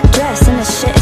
black dress and the shit